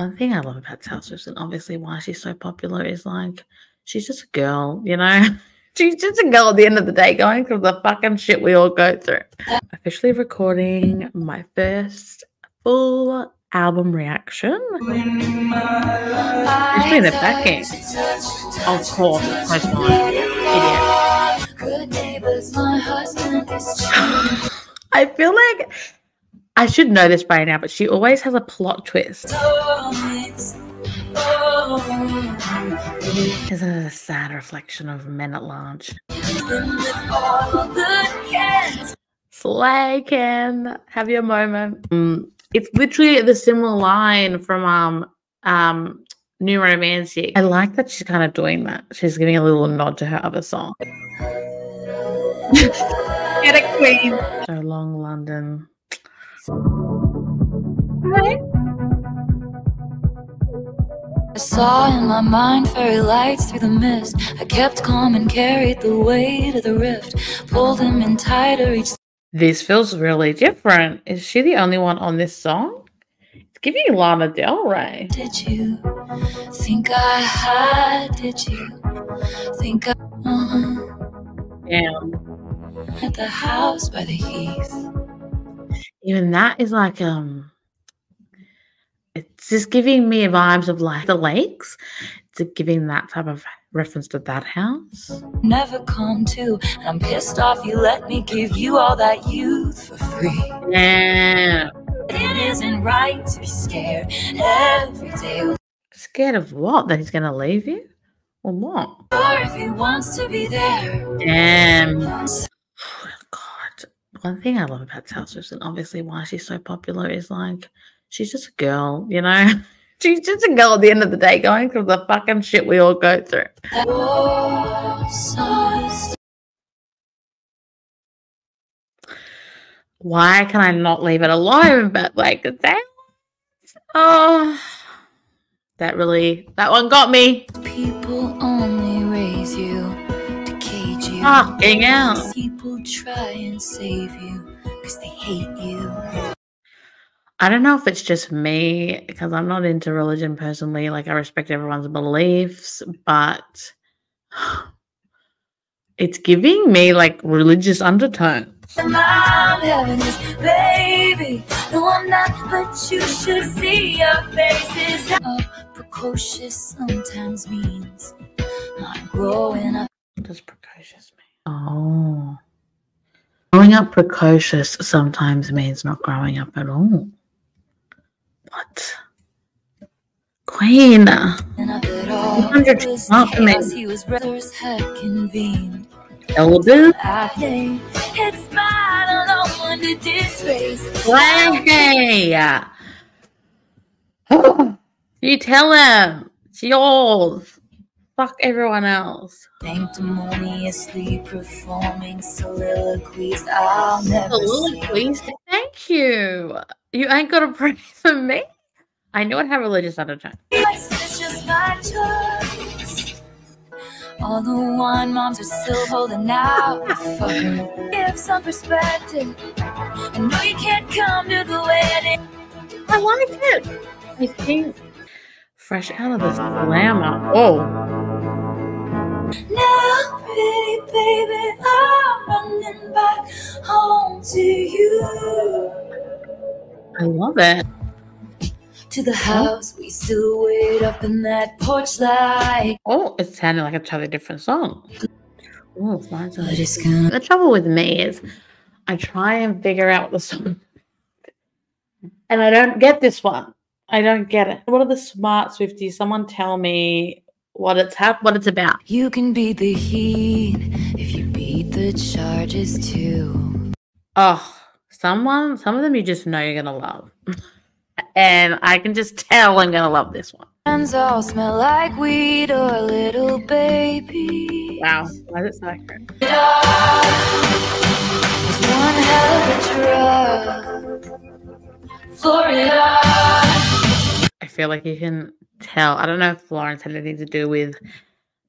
one thing I love about Taylor Swift and obviously why she's so popular is like she's just a girl, you know. she's just a girl at the end of the day going through the fucking shit we all go through. Officially recording my first full album reaction. Who's doing the backing? Of course, Post Malone. Idiot. I feel like I should know this by now, but she always has a plot twist. Is a sad reflection of men at large. Slay Ken, have your moment. Mm, it's literally the similar line from um um New Romantic. I like that she's kind of doing that. She's giving a little nod to her other song. Get it, Queen. So long, London. I saw in my mind fairy lights through the mist. I kept calm and carried the weight of the rift. Pulled him in tighter each. This feels really different. Is she the only one on this song? It's giving Lana Del Rey. Did you think I had? Did you think I? Uh-huh. Damn. At the house by the heath. Even that is like um it's just giving me vibes of like the lakes. It's giving that type of reference to that house. Never come to, and I'm pissed off you let me give you all that youth for free. Yeah. It isn't right to be scared every day. Scared of what? That he's gonna leave you? Or what? Or if he wants to be there. Damn. One thing I love about Taylor Swift and obviously why she's so popular is like she's just a girl, you know? she's just a girl at the end of the day going through the fucking shit we all go through. Why can I not leave it alone? But like that oh that really that one got me. People Fucking out. People try and save you because they hate you. I don't know if it's just me because I'm not into religion personally. Like I respect everyone's beliefs, but it's giving me like religious undertone. I'm having this baby. No, I'm not, but you should see your faces. Uh, precocious sometimes means not growing up. What does precocious mean? Oh. Growing up precocious sometimes means not growing up at all. What? Queen. And I bet all 100 was not for me. chaos he was brothers had convened. Elder. I day, it's mine, I don't want to disgrace. Hey. You tell him. It's yours. Fuck everyone else. Sanctimoniously performing soliloquies I'll never see. Thank you. You ain't got to pray for me. I know it have religious undertone. It's just my choice. All the wine moms are still holding out. Fuck 'em. Give some perspective. I know you can't come to the wedding. I like it. I think fresh out of this glamour. Oh, Now, pretty baby, I'm running back home to you. I love it. To the house, we still wait up in that porch light. Oh, it sounded like a totally different song. Oh. Gonna The trouble with me is I try and figure out the song and I don't get this one. I don't get it. What are the smart Swifties? Someone tell me what it's hap- what it's about. You can beat the heat if you beat the charges too. Oh, someone, some of them you just know you're gonna love. and I can just tell I'm gonna love this one. Hands all smell like weed or little baby. Wow, why is it so accurate? It's one hell of a drug. Florida. I feel like you can tell. I don't know if Florence had anything to do with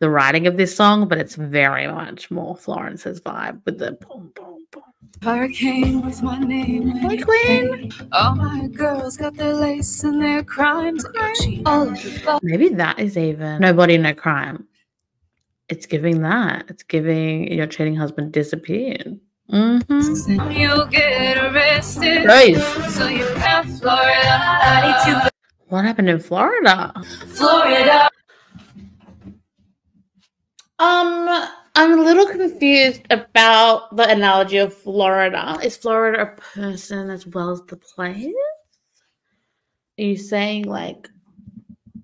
the writing of this song, but it's very much more Florence's vibe with the boom, boom, boom. Hurricane with my name. Hey, Queen. All my girls got their lace and their crimes. Gucci, all of the bo- Maybe that is even nobody, no crime. It's giving that. It's giving your cheating husband disappeared. Mm-hmm. You get arrested. Right. So you left Florida. I need to What happened in Florida? Florida. Um, I'm a little confused about the analogy of Florida. Is Florida a person as well as the place? Are you saying like,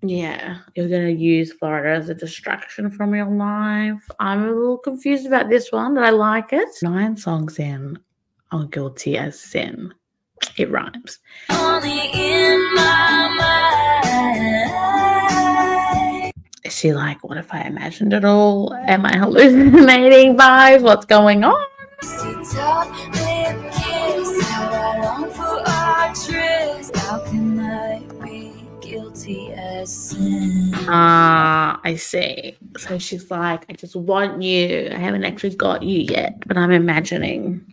yeah, you're gonna use Florida as a distraction from your life? I'm a little confused about this one, but I like it. Nine songs in are guilty as sin. It rhymes. Only in my mind. Is she like, what if I imagined it all? Am I hallucinating vibes? What's going on? Top lip kiss. How I long for our tryst. How can I be guilty as sin? Ah, I see. So she's like, I just want you. I haven't actually got you yet, but I'm imagining.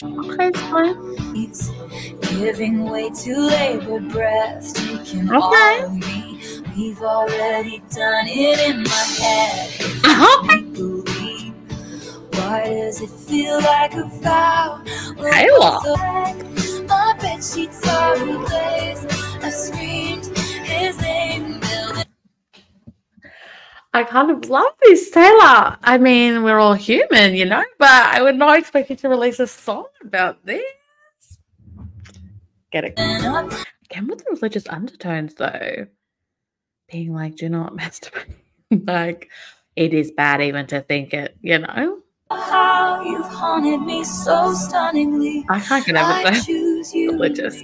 Okay, it's fine. Giving way to labor breath, taking Okay. all of me. We've already done it in my head. Uh-huh. Believe. Why does it feel like a vow? Both awake. My bed sheets are replaced. I've screamed his name. building I kind of love this, Taylor. I mean, we're all human, you know, but I would not expect you to release a song about this. Get it? Again with the religious undertones, though. Being like, do you not masturbate. like, it is bad even to think it, you know? How you've haunted me so stunningly. I can't get over you. religious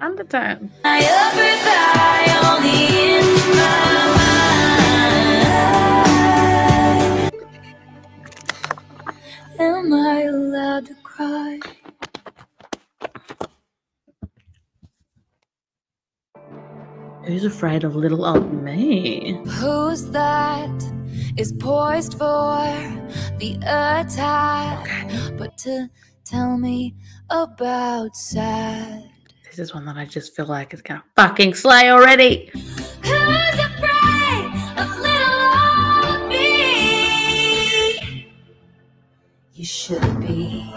undertone. I ever die Am I allowed to cry? Who's afraid of little old me? Who's that is poised for the attack? But to tell me about sad. This is one that I just feel like is gonna fucking slay already. You should be.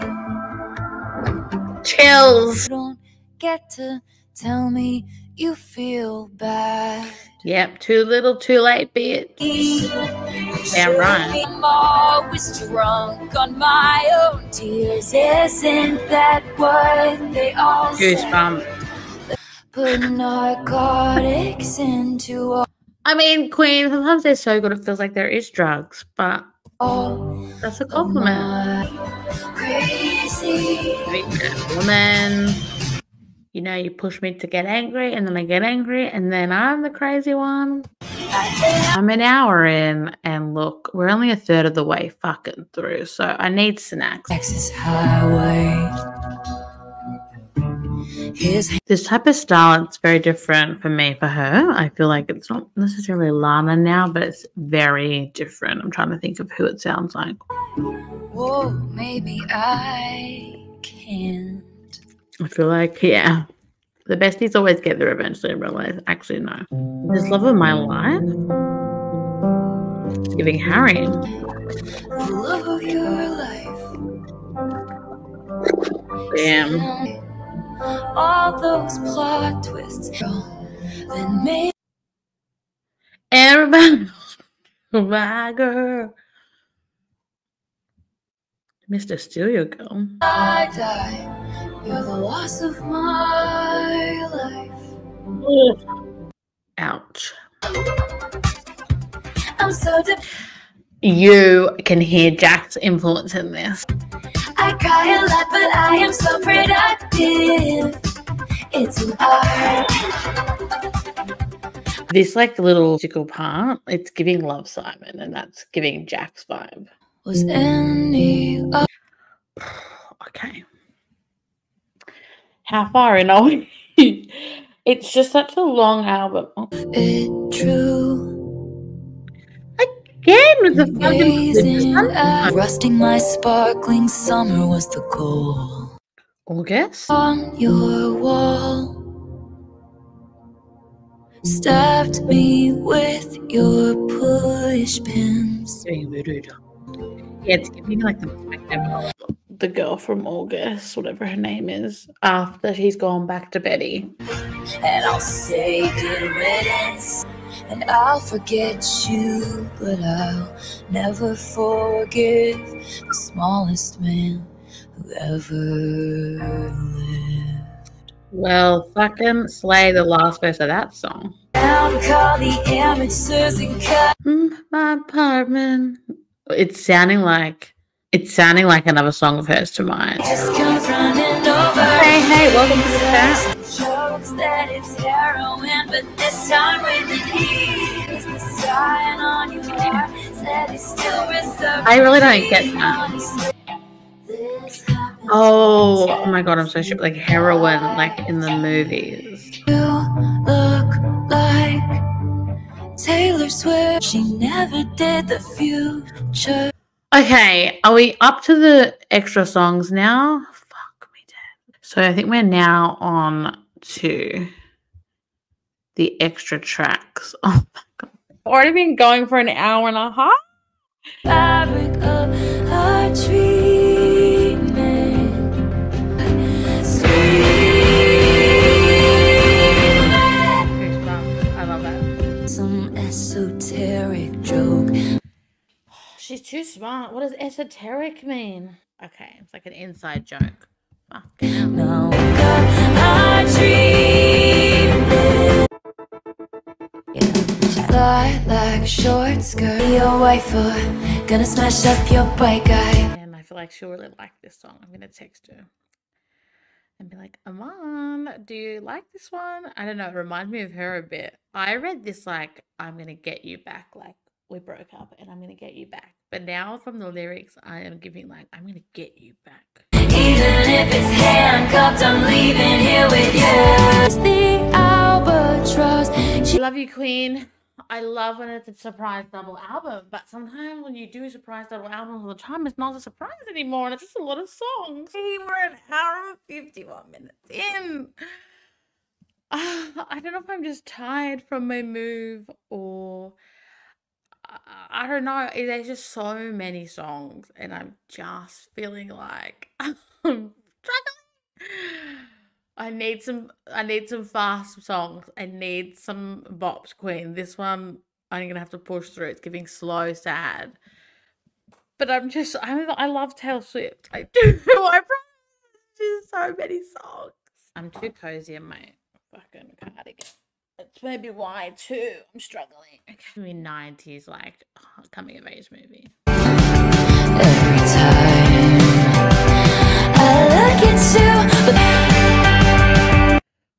Chills. You don't get to tell me you feel bad. Yep, too little, too late, bitch. Damn right. I'm always drunk on my own tears. Isn't that what they all? Goosebumps. Put narcotics into I mean, Queen, sometimes they're so good it feels like there is drugs, but all that's a compliment. crazy. Woman, you know, you push me to get angry, and then I get angry, and then I'm the crazy one. I'm an hour in, and look, we're only a third of the way fucking through, so I need snacks. Texas Highway. His This type of style, it's very different for me, for her. I feel like it's not necessarily Lana now, but it's very different. I'm trying to think of who it sounds like. whoa, maybe I can. I feel like, yeah, the besties always get there eventually and realize, actually, no. This love of my life, it's giving Harry. The love of your life. Damn. All those plot twists. Then maybe Everybody, my girl. Mr. Steal Your Girl. I die. You're the loss of my life. Ouch. I'm so deep. You can hear Jack's influence in this. I cry a lot, but I am so productive. It's an art. This like little musical part, it's giving Love Simon, and that's giving Jack's vibe. Was any of okay. How far in are we? it's just such a long album. It true? Again with the fucking Gazing rusting my sparkling summer was the goal. August. On your wall, stabbed me with your push pins. Yeah, it's giving like the the girl from August, whatever her name is, after he's gone back to Betty. and I'll say good riddance. And I'll forget you, but I'll never forgive the smallest man who ever lived. Well, fucking slay the last verse of that song. Down, call the amateurs and cut. Mm, my apartment. It's sounding like it's sounding like another song of hers to mine. Just comes running over. Hey, hey, welcome to the chat. Jokes that it's heroin, but this time with I really don't get that. Oh, oh my god, I'm so stupid. Like heroin, like in the movies. You look like Taylor Swift. She never did the future. Okay, are we up to the extra songs now? Fuck me dead. So I think we're now on to the extra tracks. Oh. Already been going for an hour and a half. Fabric of our treatment. Sweet. I love it. Some esoteric joke. She's too smart. What does esoteric mean? Okay, it's like an inside joke. Fucking hell. Yeah. Fly like a short skirt. Your wife, gonna smash up your bike guy. And I feel like she'll really like this song. I'm gonna text her and be like, Aman, do you like this one? I don't know. It reminds me of her a bit. I read this like, I'm gonna get you back. Like we broke up and I'm gonna get you back. But now from the lyrics, I am giving like, I'm gonna get you back. Even if it's handcuffed, I'm leaving here with you. Love you, Queen. I love when it's a surprise double album, but sometimes when you do surprise double albums all the time, it's not a surprise anymore, and it's just a lot of songs. Hey, We're an hour and fifty-one minutes in. Ah, I don't know if I'm just tired from my move or I, I don't know. There's just so many songs, and I'm just feeling like I'm struggling. I need some. I need some fast songs. I need some bops, Queen. This one I'm gonna have to push through. It's giving slow, sad. But I'm just. I I love Taylor Swift. I do. I promise. So many songs. I'm too cozy in my fucking cardigan. It's maybe why too. I'm struggling. Okay. Nineties like oh, coming of age movie.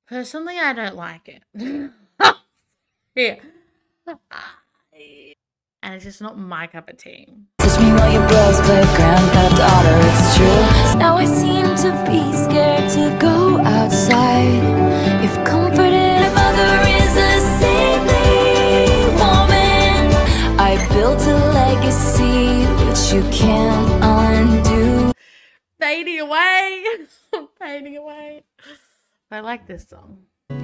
Personally, I don't like it. yeah. And it's just not my cup of tea. touch me while your bros play Grand Theft Auto. It's true. Now I seem to be scared to go outside. If comfort in a mother is a saintly woman, I built a legacy which you can't undo. Fading away. Fading away. I like this song. I've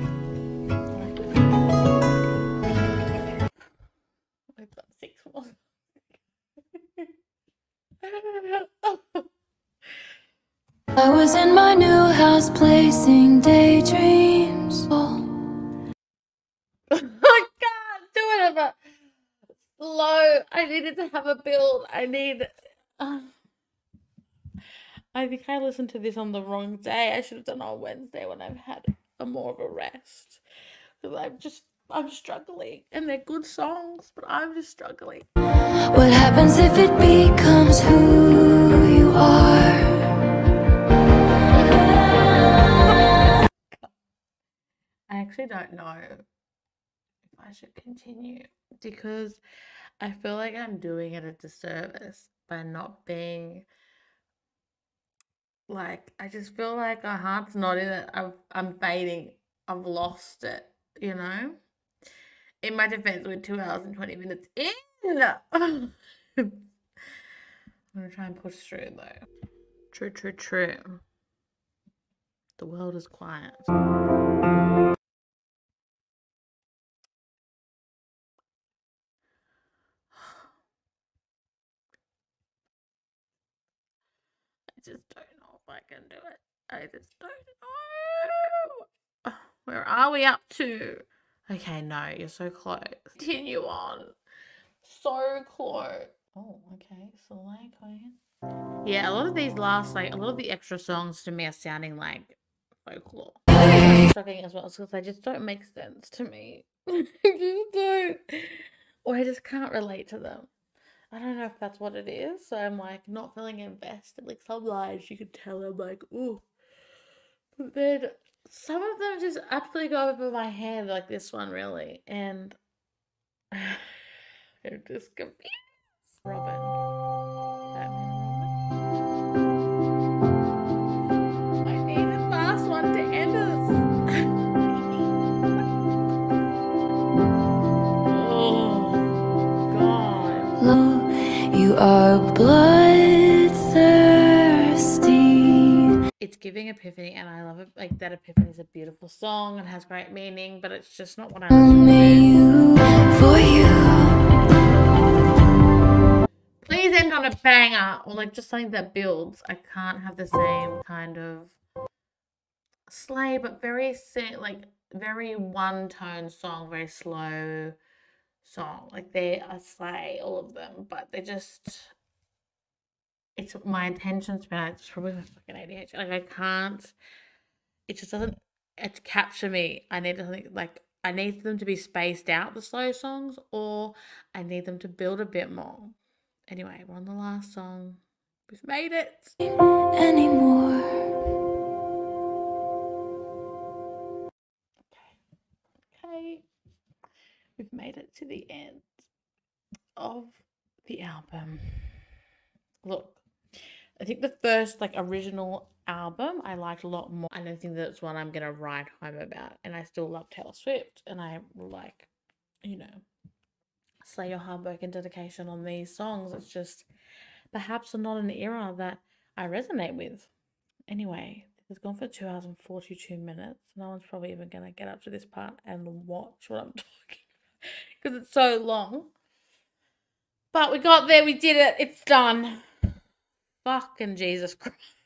got six more. I was in my new house placing daydreams. Oh. I can't do it ever. Slow. I needed to have a build. I need. I think I listened to this on the wrong day. I should have done it on Wednesday when I've had a more of a rest. Because I'm just. I'm struggling. And they're good songs, but I'm just struggling. What happens if it becomes who you are? I actually don't know if I should continue because I feel like I'm doing it a disservice by not being like I just feel like my heart's not in it. I've, I'm fading. I've lost it. You know. In my defense, we're two hours and twenty minutes in. I'm gonna try and push through though. True, true, true. The world is quiet. I just don't know if I can do it. I just don't know. Where are we up to? Okay, no, you're so close. Continue on. So close. Oh, okay. Soleil Queen. Oh, yeah, a lot of these last, like, a lot of the extra songs to me are sounding like folklore. Shocking as well, because they just don't make sense to me. I just don't. Or I just can't relate to them. I don't know if that's what it is. So I'm like not feeling invested. Like some lines you could tell I'm like, ooh. But then some of them just absolutely go over my head, like this one really. And I'm just confused. Robin. Giving epiphany and i love it like that epiphany is a beautiful song and has great meaning but it's just not what i Only you for you. please end on a banger or like just something that builds. I can't have the same kind of slay, but very like very one tone song very slow song. Like they are slay, all of them but they just it's my attention span it's probably my fucking ADHD like I can't it just doesn't it capture me. I need something like I need them to be spaced out the slow songs or I need them to build a bit more. Anyway we're on the last song. We've made it. Anymore. okay. Okay. we've made it to the end of the album. Look I think the first like original album I liked a lot more. I don't think that's one I'm gonna write home about. And I still love Taylor Swift and I like, you know, slay your hard work and dedication on these songs. It's just perhaps not an era that I resonate with. Anyway, it's gone for two hours and 42 minutes. No one's probably even gonna get up to this part and watch what I'm talking about because it's so long. But we got there, we did it, it's done. Fucking Jesus Christ.